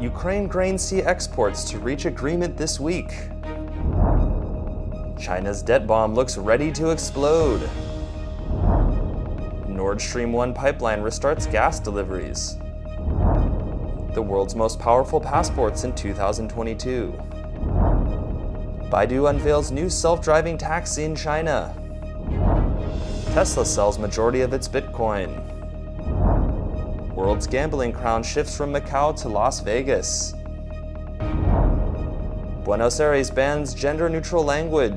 Ukraine grain sea exports to reach agreement this week. China's debt bomb looks ready to explode. Nord Stream 1 pipeline restarts gas deliveries. The world's most powerful passports in 2022. Baidu unveils new self-driving taxi in China. Tesla sells majority of its Bitcoin. World's gambling crown shifts from Macau to Las Vegas. Buenos Aires bans gender-neutral language.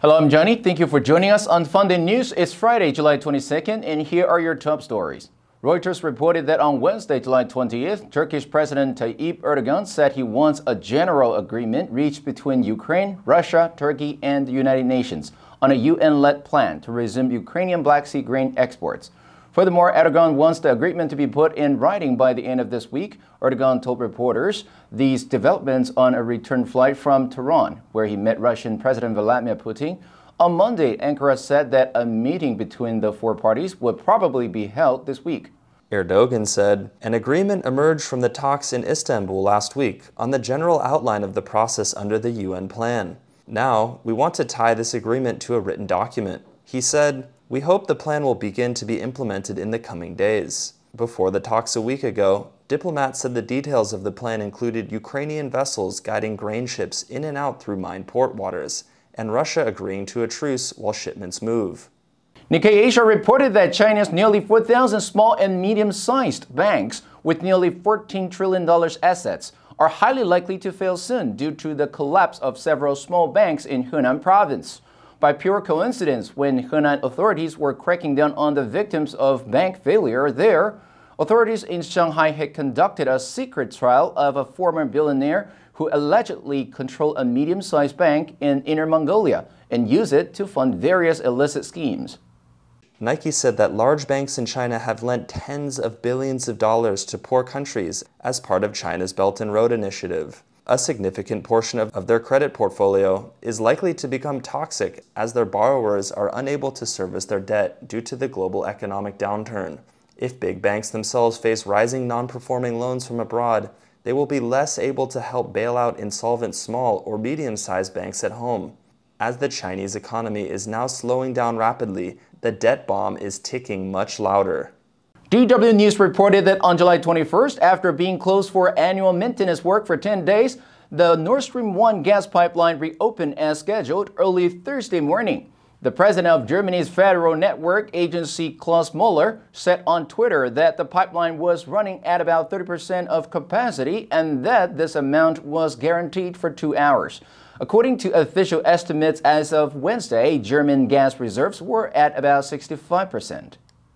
Hello, I'm Johnny. Thank you for joining us on Funday News. It's Friday, July 22nd, and here are your top stories. Reuters reported that on Wednesday, July 20th, Turkish President Tayyip Erdogan said he wants a general agreement reached between Ukraine, Russia, Turkey, and the United Nations on a UN led plan to resume Ukrainian Black Sea grain exports. Furthermore, Erdogan wants the agreement to be put in writing by the end of this week. Erdogan told reporters these developments on a return flight from Tehran, where he met Russian President Vladimir Putin. On Monday, Ankara said that a meeting between the four parties would probably be held this week. Erdogan said, An agreement emerged from the talks in Istanbul last week on the general outline of the process under the UN plan. Now, we want to tie this agreement to a written document. He said, We hope the plan will begin to be implemented in the coming days. Before the talks a week ago, diplomats said the details of the plan included Ukrainian vessels guiding grain ships in and out through mined port waters, and Russia agreeing to a truce while shipments move. Nikkei Asia reported that China's nearly 4,000 small and medium-sized banks with nearly $14 trillion assets are highly likely to fail soon due to the collapse of several small banks in Hunan province. By pure coincidence, when Hunan authorities were cracking down on the victims of bank failure there, authorities in Shanghai had conducted a secret trial of a former billionaire who allegedly control a medium-sized bank in Inner Mongolia and use it to fund various illicit schemes. Nikkei said that large banks in China have lent tens of billions of dollars to poor countries as part of China's Belt and Road Initiative. A significant portion of, of their credit portfolio is likely to become toxic as their borrowers are unable to service their debt due to the global economic downturn. If big banks themselves face rising non performing loans from abroad, they will be less able to help bail out insolvent small or medium sized banks at home. As the Chinese economy is now slowing down rapidly, the debt bomb is ticking much louder. DW News reported that on July 21st, after being closed for annual maintenance work for 10 days, the Nord Stream 1 gas pipeline reopened as scheduled early Thursday morning. The president of Germany's Federal Network Agency, Klaus Müller, said on Twitter that the pipeline was running at about 30% of capacity and that this amount was guaranteed for two hours. According to official estimates as of Wednesday, German gas reserves were at about 65%.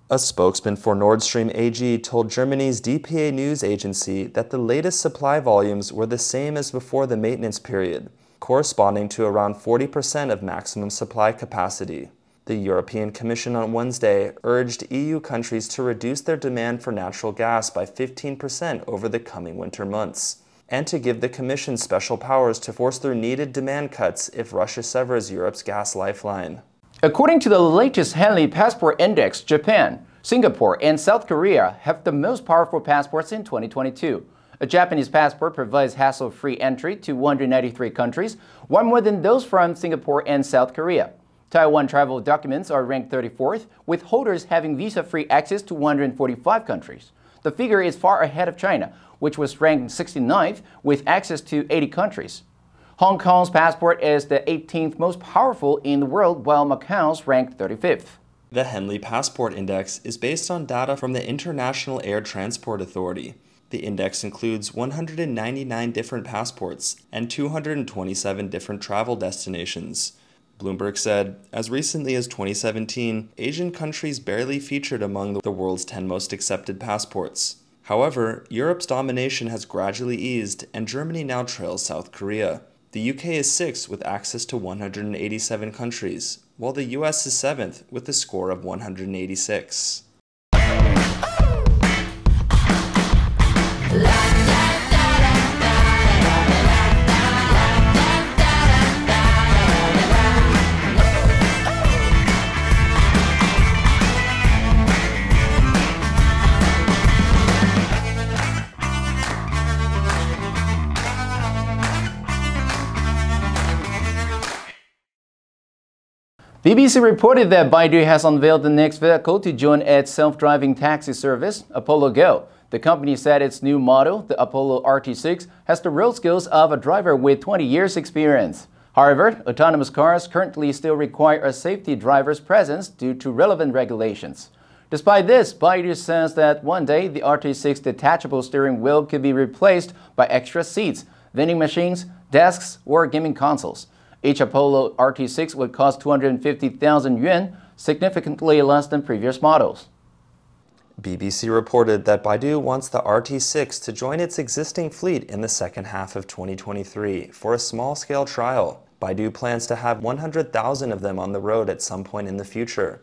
A spokesman for Nord Stream AG told Germany's DPA news agency that the latest supply volumes were the same as before the maintenance period, corresponding to around 40% of maximum supply capacity. The European Commission on Wednesday urged EU countries to reduce their demand for natural gas by 15% over the coming winter months and to give the Commission special powers to force through needed demand cuts if Russia severs Europe's gas lifeline. According to the latest Henley Passport Index, Japan, Singapore, and South Korea have the most powerful passports in 2022. A Japanese passport provides hassle-free entry to 193 countries, one more than those from Singapore and South Korea. Taiwan travel documents are ranked 34th, with holders having visa-free access to 145 countries. The figure is far ahead of China, which was ranked 69th with access to 80 countries. Hong Kong's passport is the 18th most powerful in the world, while Macau's ranked 35th. The Henley Passport Index is based on data from the International Air Transport Authority. The index includes 199 different passports and 227 different travel destinations. Bloomberg said, as recently as 2017, Asian countries barely featured among the world's 10 most accepted passports. However, Europe's domination has gradually eased, and Germany now trails South Korea. The UK is sixth with access to 187 countries, while the US is seventh with a score of 186. BBC reported that Baidu has unveiled the next vehicle to join its self-driving taxi service, Apollo Go. The company said its new model, the Apollo RT6, has the real skills of a driver with 20 years experience. However, autonomous cars currently still require a safety driver's presence due to relevant regulations. Despite this, Baidu says that one day the RT6 detachable steering wheel could be replaced by extra seats, vending machines, desks, or gaming consoles. Each Apollo RT6 would cost 250,000 yuan, significantly less than previous models. BBC reported that Baidu wants the RT6 to join its existing fleet in the second half of 2023 for a small-scale trial. Baidu plans to have 100,000 of them on the road at some point in the future.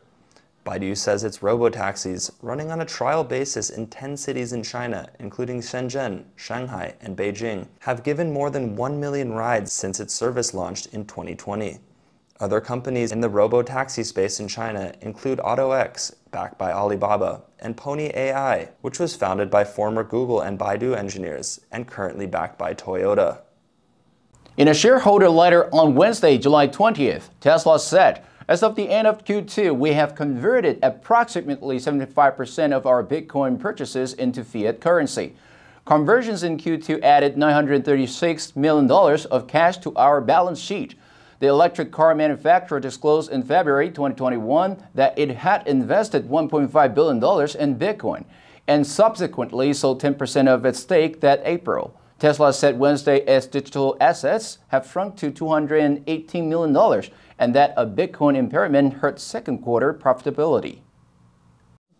Baidu says its robo-taxis, running on a trial basis in 10 cities in China, including Shenzhen, Shanghai, and Beijing, have given more than 1 million rides since its service launched in 2020. Other companies in the robo-taxi space in China include AutoX, backed by Alibaba, and Pony AI, which was founded by former Google and Baidu engineers and currently backed by Toyota. In a shareholder letter on Wednesday, July 20th, Tesla said, as of the end of Q2, we have converted approximately 75% of our Bitcoin purchases into fiat currency. Conversions in Q2 added $936 million of cash to our balance sheet. The electric car manufacturer disclosed in February 2021 that it had invested $1.5 billion in Bitcoin and subsequently sold 10% of its stake that April. Tesla said Wednesday its digital assets have shrunk to $218 million and that a Bitcoin impairment hurt second quarter profitability.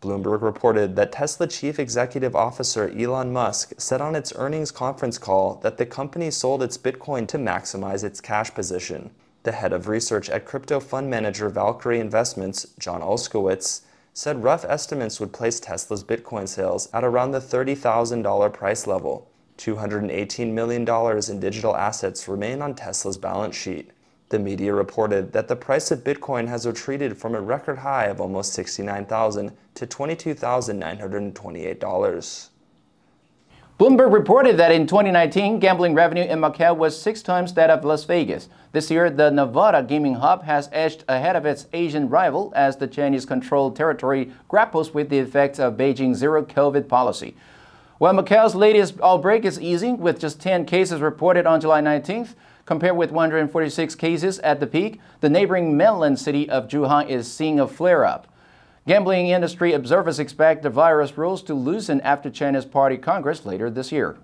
Bloomberg reported that Tesla chief executive officer Elon Musk said on its earnings conference call that the company sold its Bitcoin to maximize its cash position. The head of research at crypto fund manager Valkyrie Investments, Josh Olszewicz, said rough estimates would place Tesla's Bitcoin sales at around the $30,000 price level. $218 million in digital assets remain on Tesla's balance sheet. The media reported that the price of Bitcoin has retreated from a record high of almost 69,000 to $22,928. Bloomberg reported that in 2019, gambling revenue in Macau was six times that of Las Vegas. This year, the Nevada gaming hub has edged ahead of its Asian rival as the Chinese controlled territory grapples with the effects of Beijing's zero COVID policy. While Macau's latest outbreak is easing, with just 10 cases reported on July 19th, compared with 146 cases at the peak, the neighboring mainland city of Zhuhai is seeing a flare up. Gambling industry observers expect the virus rules to loosen after China's Party Congress later this year.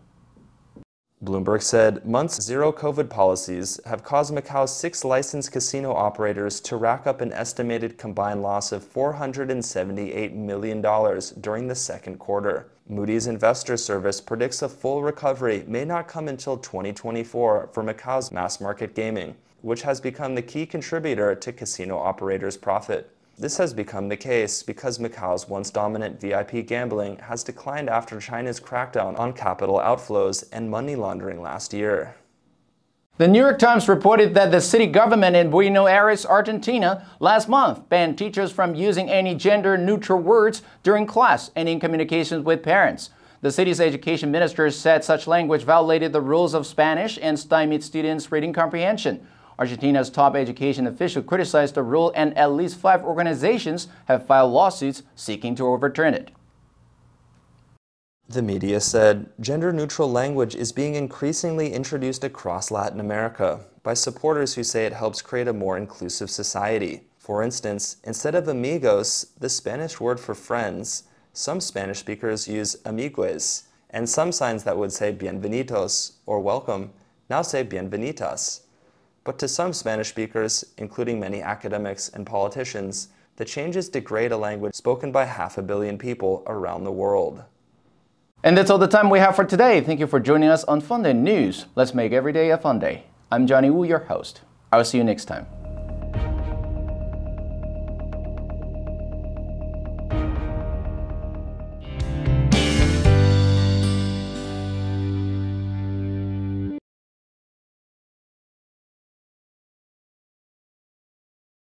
Bloomberg said months zero COVID policies have caused Macau's six licensed casino operators to rack up an estimated combined loss of $478 million during the second quarter. Moody's Investor Service predicts a full recovery may not come until 2024 for Macau's mass market gaming, which has become the key contributor to casino operators' profit. This has become the case because Macau's once dominant VIP gambling has declined after China's crackdown on capital outflows and money laundering last year. The New York Times reported that the city government in Buenos Aires, Argentina, last month banned teachers from using any gender neutral words during class and in communications with parents. The city's education minister said such language violated the rules of Spanish and stymied students' reading comprehension. Argentina's top education official criticized the rule, and at least five organizations have filed lawsuits seeking to overturn it. The media said gender neutral language is being increasingly introduced across Latin America by supporters who say it helps create a more inclusive society. For instance, instead of amigos, the Spanish word for friends, some Spanish speakers use amigues, and some signs that would say bienvenidos or welcome now say bienvenitas. But to some Spanish speakers, including many academics and politicians, the changes degrade a language spoken by half a billion people around the world. And that's all the time we have for today. Thank you for joining us on Fun Day News. Let's make every day a fun day. I'm Johnny Wu, your host. I'll see you next time.